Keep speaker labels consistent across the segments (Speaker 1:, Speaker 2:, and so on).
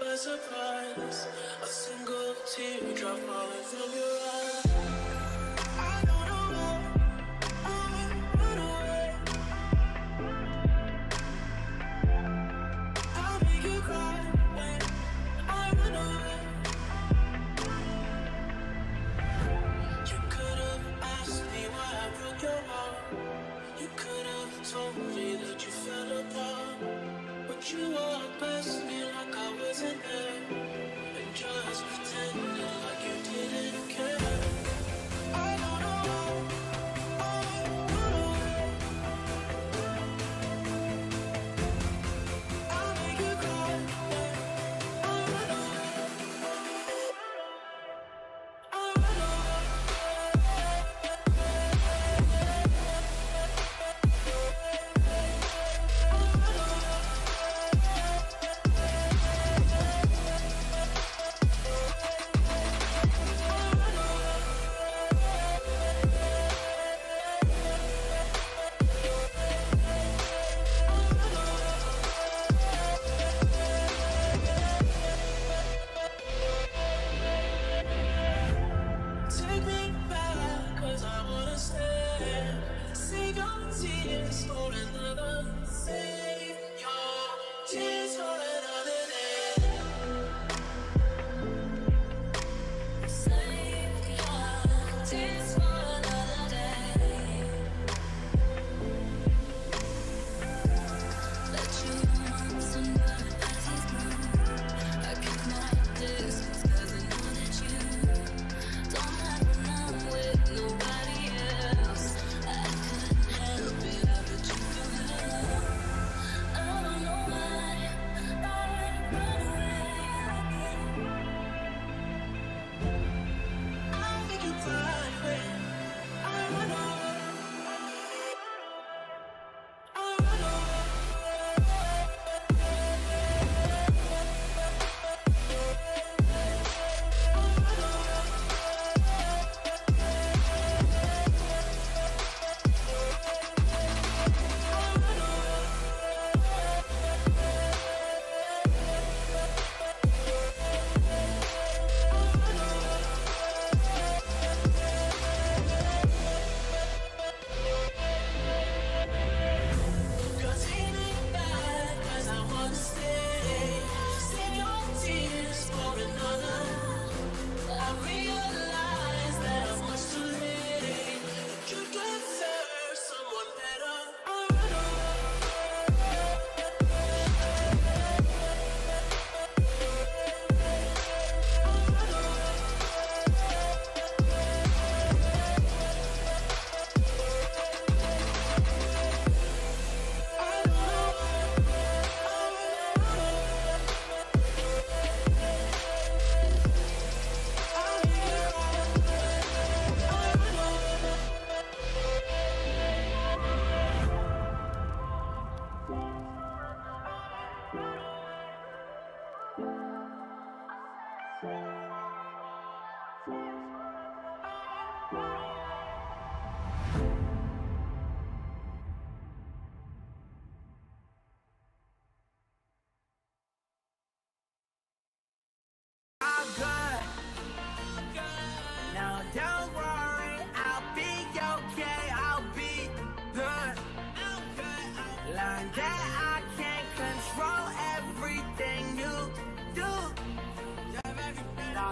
Speaker 1: by surprise. A single teardrop falling from your eyes.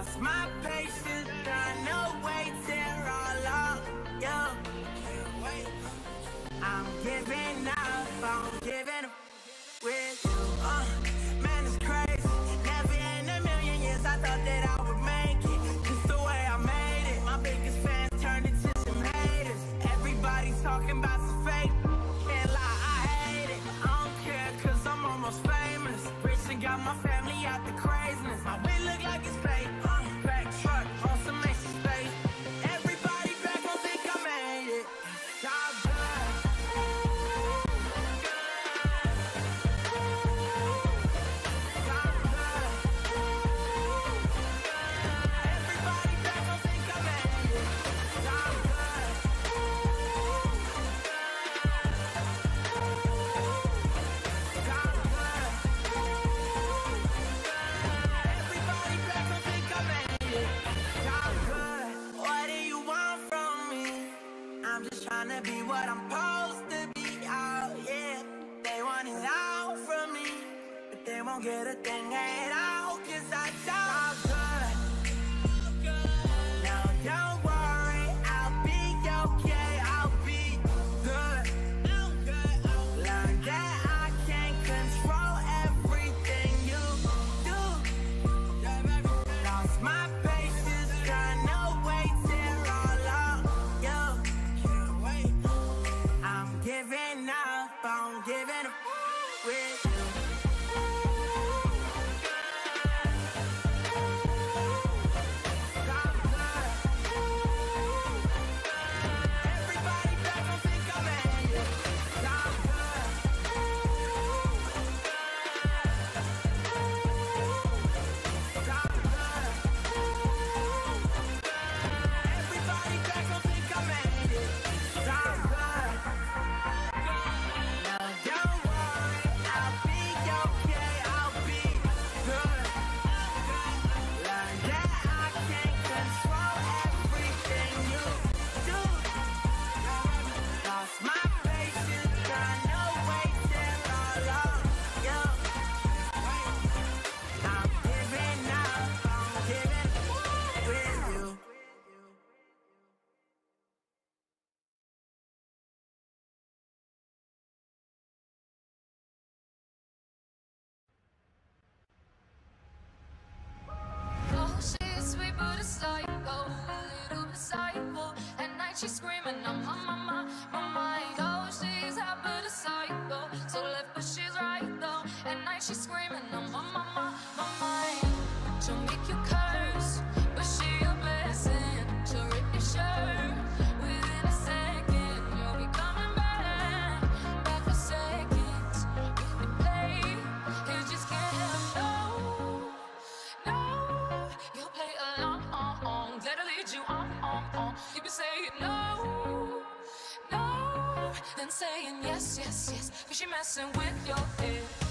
Speaker 2: lost my patience, I know, wait till all of Yo, I'm giving up. wanna be what I'm supposed to be, oh yeah. They want it all from me, but they won't get a thing
Speaker 3: she screaming, I'm hungry. saying no, no, then saying yes, yes, yes. Cause you're messing with your head.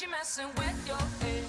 Speaker 3: she messing with your head.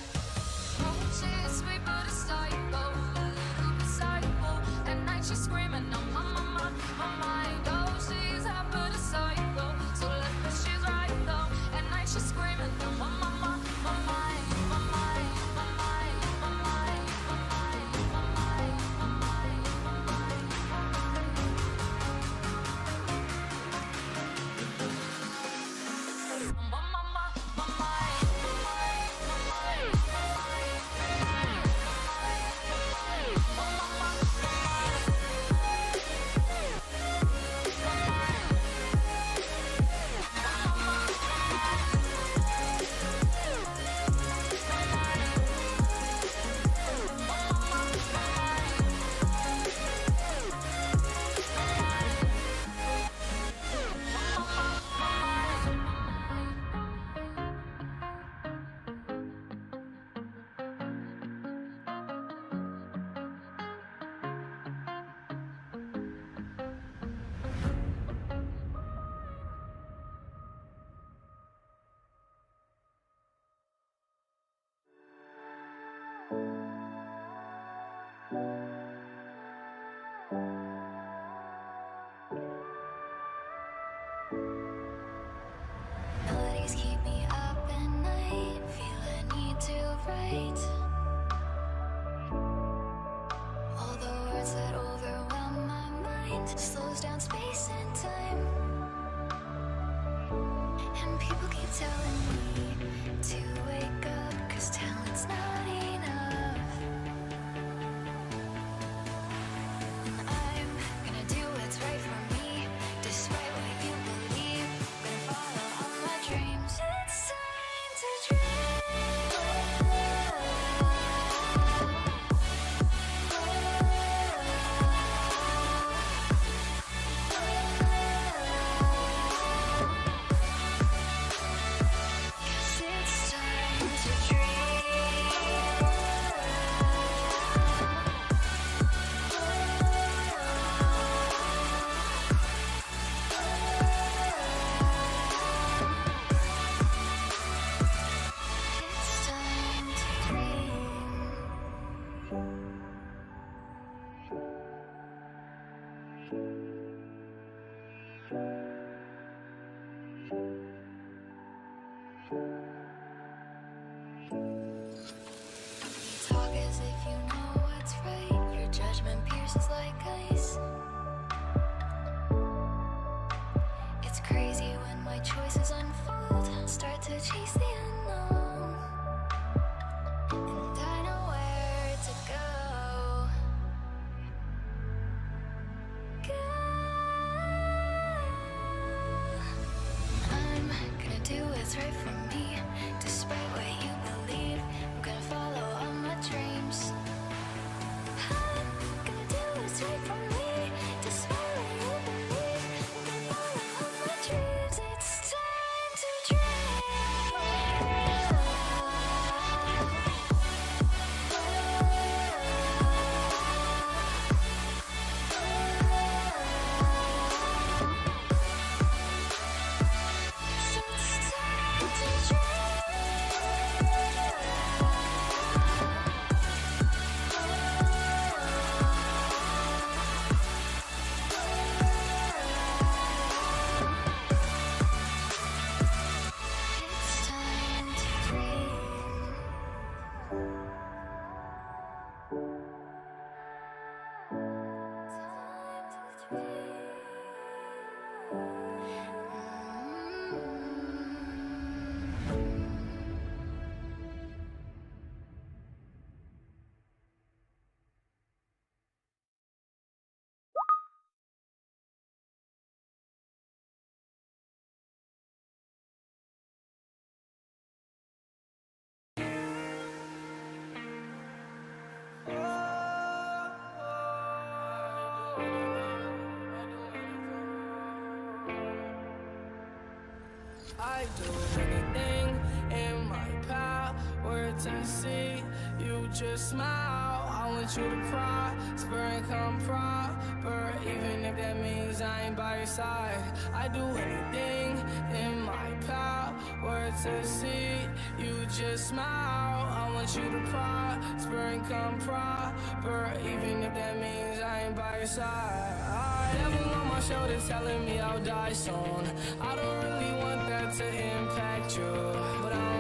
Speaker 4: Judgment like ice. It's crazy when my choices unfold. I start to chase the unknown. I do
Speaker 5: anything in my power to see you just smile. I want you to prosper and come proper, even if that means I ain't by your side. I do anything in my power to see you just smile. I want you to prosper and come proper, even if that means I ain't by your side. I Devil on my shoulder telling me I'll die soon. I don't really to impact you, but I'm